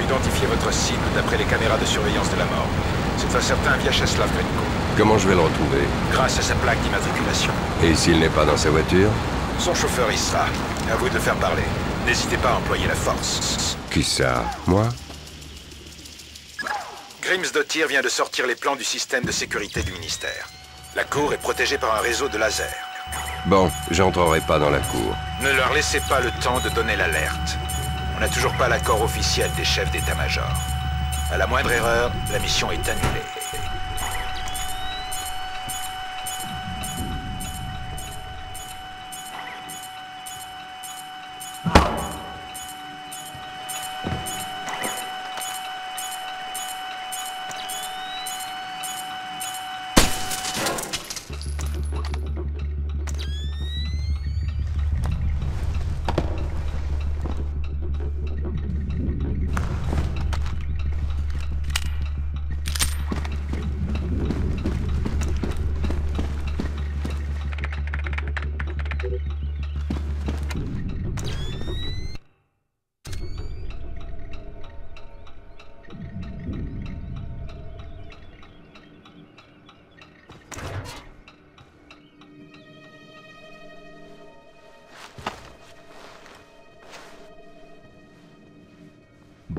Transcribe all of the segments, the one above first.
a identifié votre cible d'après les caméras de surveillance de la mort. C'est un certain Vyacheslav Grenko. Comment je vais le retrouver Grâce à sa plaque d'immatriculation. Et s'il n'est pas dans sa voiture Son chauffeur y sera. À vous de le faire parler. N'hésitez pas à employer la force. Qui ça Moi Grimsdottir vient de sortir les plans du système de sécurité du ministère. La cour est protégée par un réseau de lasers. Bon, j'entrerai pas dans la cour. Ne leur laissez pas le temps de donner l'alerte. On n'a toujours pas l'accord officiel des chefs d'état-major. À la moindre erreur, la mission est annulée.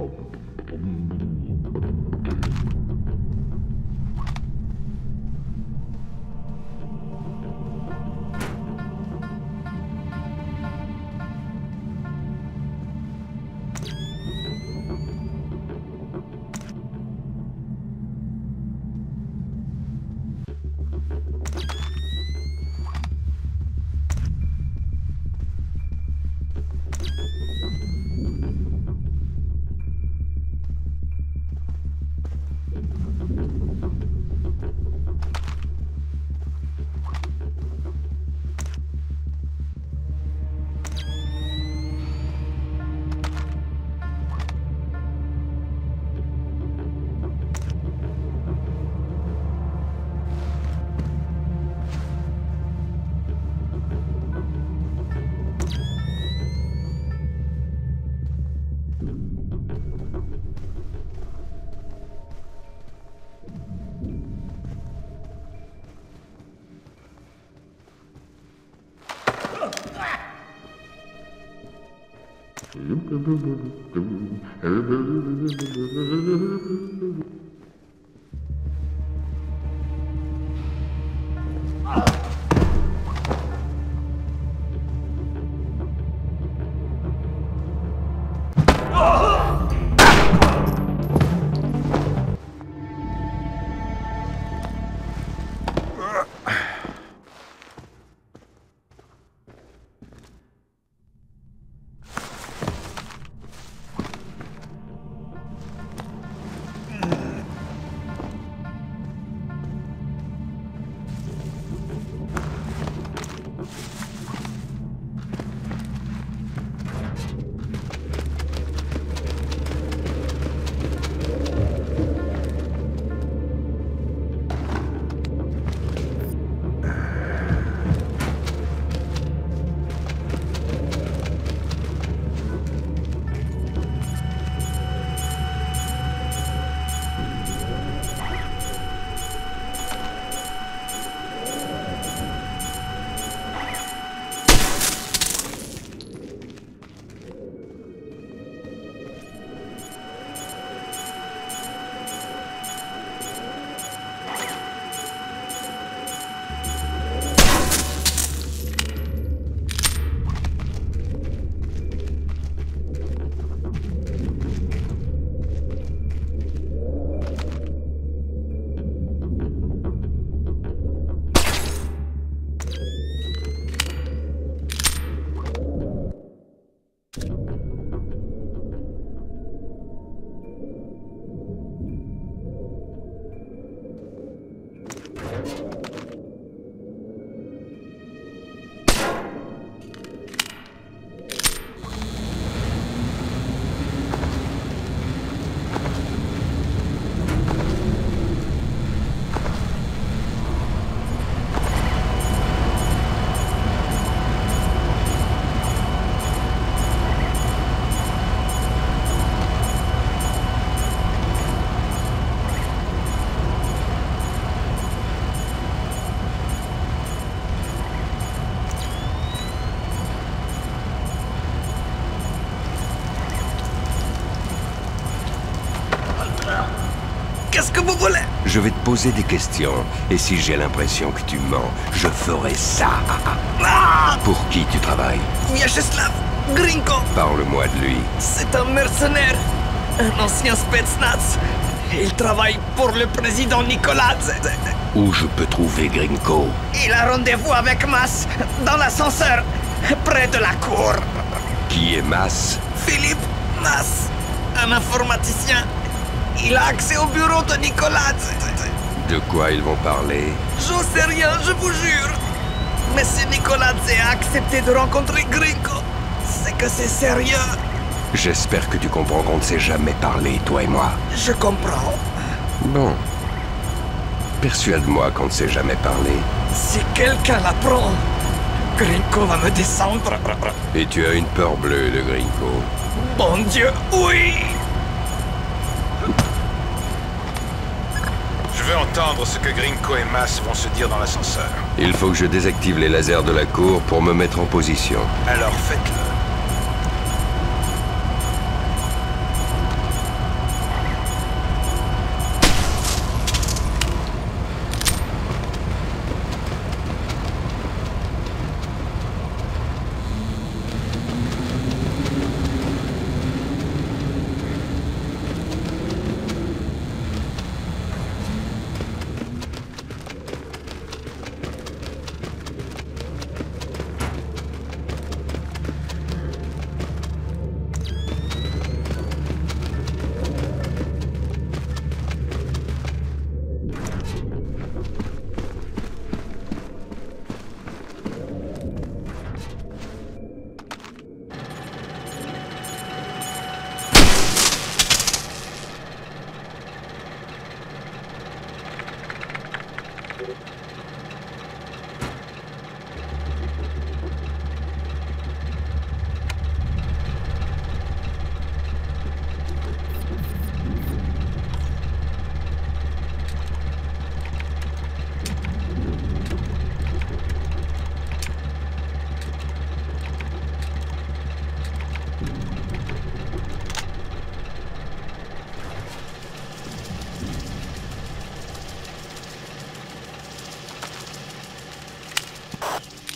Boom. Mm-hmm. Je vais te poser des questions, et si j'ai l'impression que tu mens, je ferai ça. Ah Pour qui tu travailles? Vyacheslav Grinko Parle-moi de lui. C'est un mercenaire, un ancien Spetsnaz. Il travaille pour le président Nicolas. Où je peux trouver Grinko? Il a rendez-vous avec Mas dans l'ascenseur, près de la cour. Qui est Mas? Philippe Mas, un informaticien. Il a accès au bureau de Nicolas. De quoi ils vont parler? J'en sais rien, je vous jure. Mais si Nicolas a accepté de rencontrer Grinko, c'est que c'est sérieux. J'espère que tu comprends qu'on ne s'est jamais parlé, toi et moi. Je comprends. Bon. Persuade-moi qu'on ne s'est jamais parlé. Si quelqu'un l'apprend, Grinko va me descendre. Et tu as une peur bleue de Grinko. Bon Dieu, oui veux entendre ce que Grinko et Mas vont se dire dans l'ascenseur. Il faut que je désactive les lasers de la cour pour me mettre en position. Alors faites-le.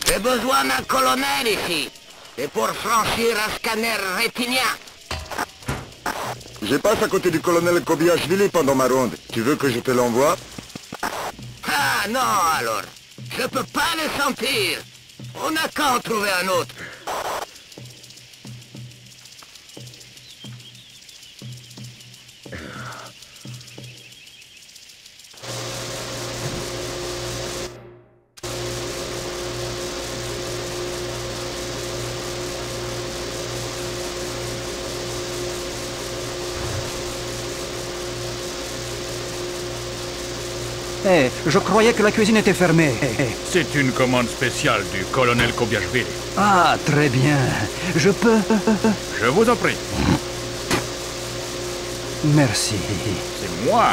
J'ai besoin d'un colonel ici. C'est pour franchir un scanner rétinien. Je passe à côté du colonel Kobiashvili pendant ma ronde. Tu veux que je te l'envoie? Ah non alors. Je peux pas le sentir. On n'a qu'à en trouver un autre. Eh, je croyais que la cuisine était fermée. C'est une commande spéciale du colonel Kobiashvili. Ah, très bien. Je peux... Je vous en prie. Merci. C'est moi.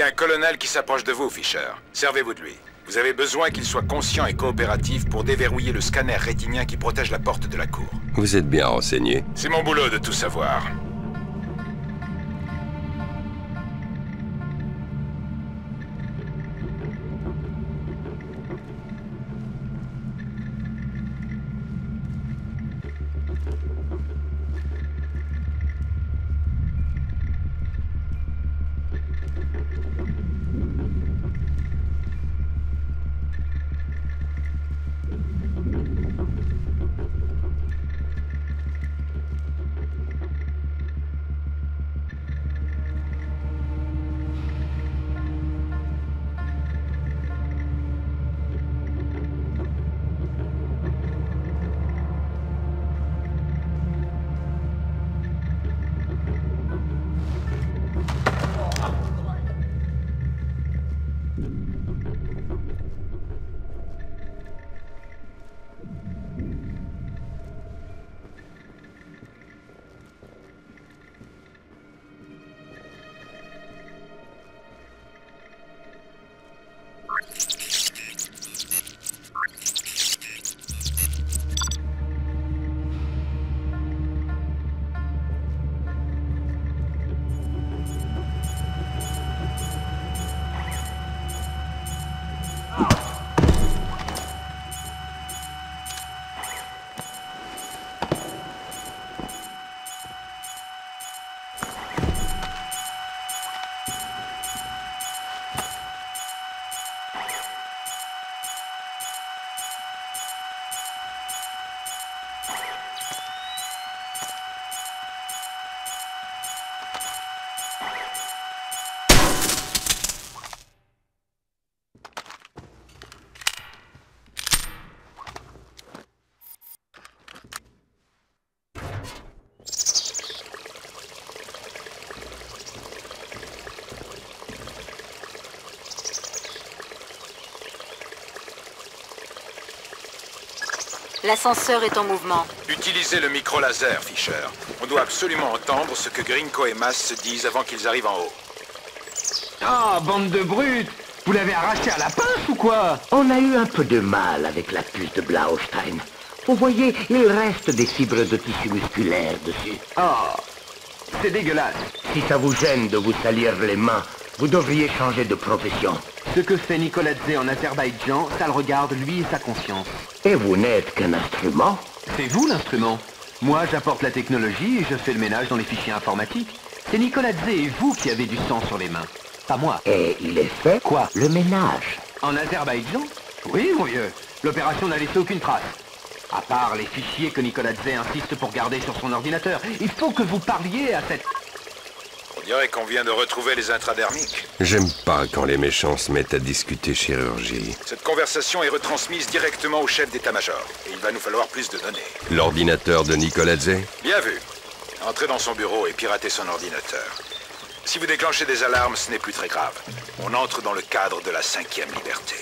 Y a un colonel qui s'approche de vous, Fisher. Servez-vous de lui. Vous avez besoin qu'il soit conscient et coopératif pour déverrouiller le scanner rétinien qui protège la porte de la cour. Vous êtes bien renseigné. C'est mon boulot de tout savoir. L'ascenseur est en mouvement. Utilisez le micro-laser, Fisher. On doit absolument entendre ce que Grinko et Mass se disent avant qu'ils arrivent en haut. Ah, bande de brutes Vous l'avez arraché à la pince ou quoi On a eu un peu de mal avec la puce de Blaustein. Vous voyez, il reste des fibres de tissu musculaire dessus. Ah, c'est dégueulasse. Si ça vous gêne de vous salir les mains, vous devriez changer de profession. Ce que fait Nicoladze en Azerbaïdjan, ça le regarde lui et sa conscience. Et vous n'êtes qu'un instrument C'est vous l'instrument. Moi, j'apporte la technologie et je fais le ménage dans les fichiers informatiques. C'est Nicoladze et vous qui avez du sang sur les mains. Pas moi. Et il est fait Quoi? Le ménage. En Azerbaïdjan? Oui, mon vieux. L'opération n'a laissé aucune trace. À part les fichiers que Nicoladze insiste pour garder sur son ordinateur. Il faut que vous parliez à cette... Dirait qu'on vient de retrouver les intradermiques. J'aime pas quand les méchants se mettent à discuter chirurgie. Cette conversation est retransmise directement au chef d'état-major. Et il va nous falloir plus de données. L'ordinateur de Nicoladze Bien vu. Entrez dans son bureau et piratez son ordinateur. Si vous déclenchez des alarmes, ce n'est plus très grave. On entre dans le cadre de la cinquième liberté.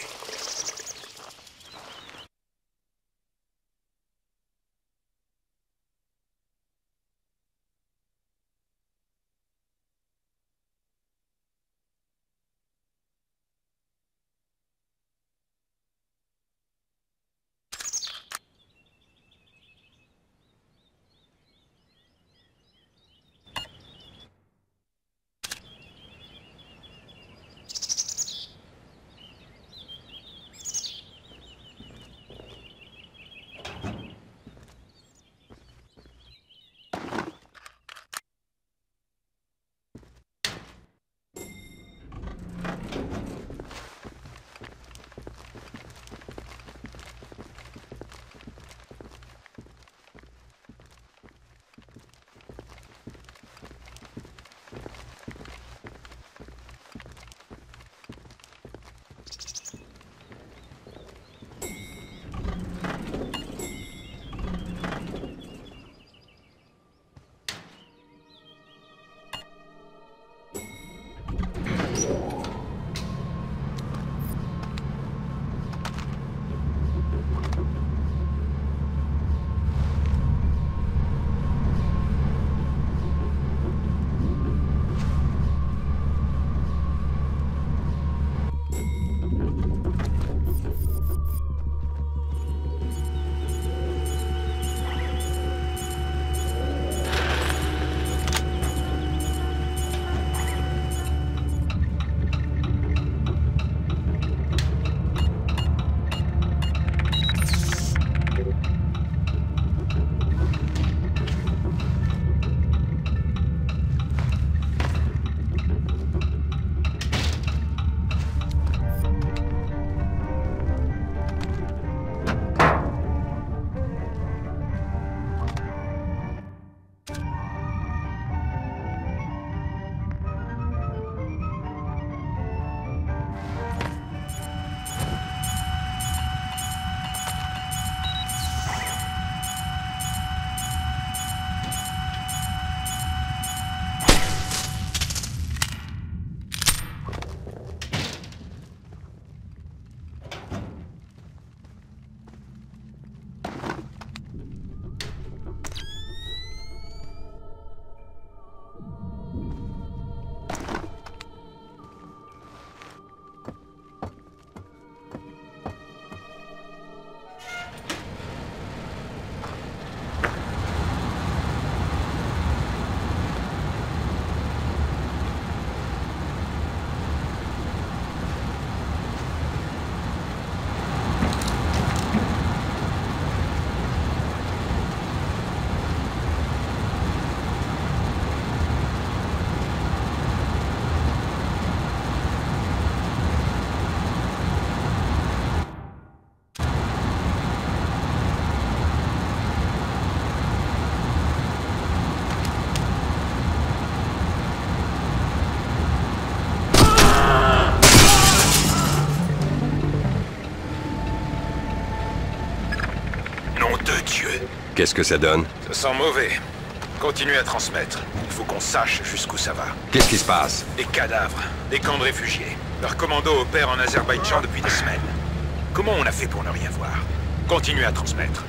Qu'est-ce que ça donne Ça sent mauvais. Continuez à transmettre. Il faut qu'on sache jusqu'où ça va. Qu'est-ce qui se passe Des cadavres, des camps de réfugiés. Leurs commandos opèrent en Azerbaïdjan depuis des semaines. Comment on a fait pour ne rien voir Continuez à transmettre.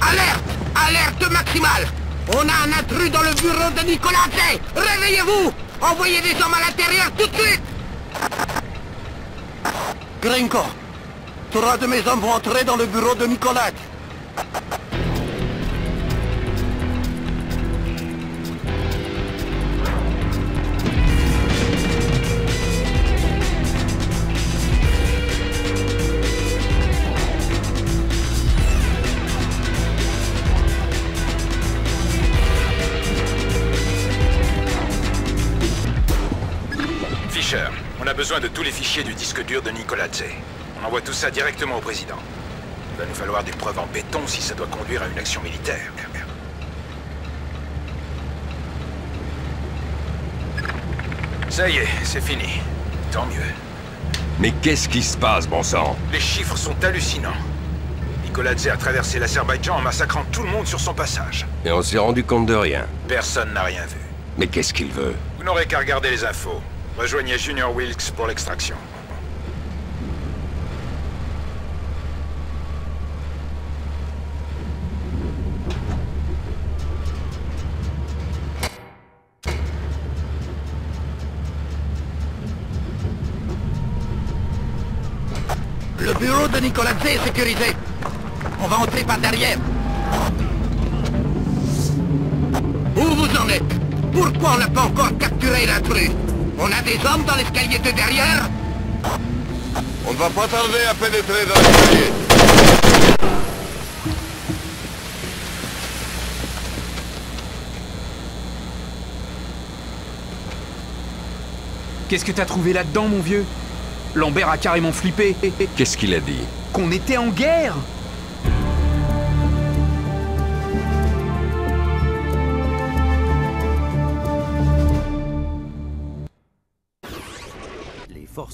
Alerte Alerte maximale On a un intrus dans le bureau de Nicolas Réveillez-vous Envoyez des hommes à l'intérieur tout de suite Grinko, trois de mes hommes vont entrer dans le bureau de Nicolas. Fisher, on a besoin de tous les fichiers du disque dur de Nicolas On envoie tout ça directement au président. Il va nous falloir des preuves en béton si ça doit conduire à une action militaire. Ça y est, c'est fini. Tant mieux. Mais qu'est-ce qui se passe, bon sang? Les chiffres sont hallucinants. Nicolas a traversé l'Azerbaïdjan en massacrant tout le monde sur son passage. Et on s'est rendu compte de rien. Personne n'a rien vu. Mais qu'est-ce qu'il veut? Vous n'aurez qu'à regarder les infos. Rejoignez Junior Wilkes pour l'extraction. Le bureau de Nicolas Zé est sécurisé. On va entrer par derrière. Où vous en êtes? Pourquoi on n'a pas encore capturé l'intrus? On a des hommes dans l'escalier de derrière On ne va pas tarder à pénétrer dans l'escalier. Qu'est-ce que t'as trouvé là-dedans, mon vieux? Lambert a carrément flippé. Qu'est-ce qu'il a dit? Qu'on était en guerre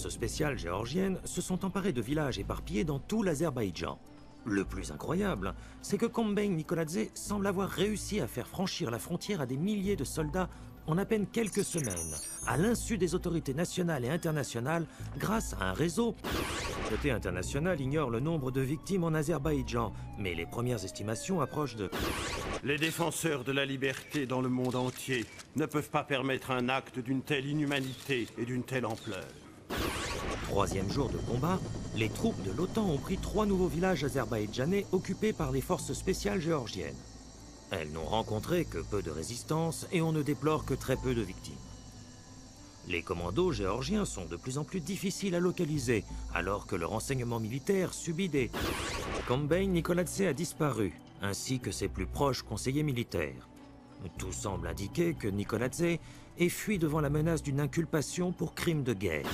spéciales géorgiennes se sont emparées de villages éparpillés dans tout l'Azerbaïdjan. Le plus incroyable, c'est que Kombein Nikoladze semble avoir réussi à faire franchir la frontière à des milliers de soldats en à peine quelques semaines, à l'insu des autorités nationales et internationales, grâce à un réseau. Côté international ignore le nombre de victimes en Azerbaïdjan, mais les premières estimations approchent de... Les défenseurs de la liberté dans le monde entier ne peuvent pas permettre un acte d'une telle inhumanité et d'une telle ampleur. Troisième jour de combat, les troupes de l'OTAN ont pris trois nouveaux villages azerbaïdjanais occupés par les forces spéciales géorgiennes. Elles n'ont rencontré que peu de résistance et on ne déplore que très peu de victimes. Les commandos géorgiens sont de plus en plus difficiles à localiser, alors que le renseignement militaire subit des... Kombein Nikoladze a disparu, ainsi que ses plus proches conseillers militaires. Tout semble indiquer que Nikoladze ait fui devant la menace d'une inculpation pour crime de guerre.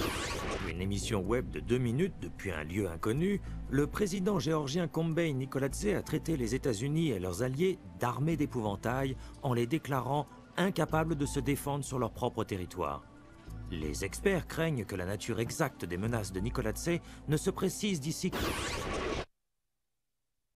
Une émission web de deux minutes depuis un lieu inconnu, le président géorgien Kombein Nikoladze a traité les États-Unis et leurs alliés d'armées d'épouvantail en les déclarant incapables de se défendre sur leur propre territoire. Les experts craignent que la nature exacte des menaces de Nikoladze ne se précise d'ici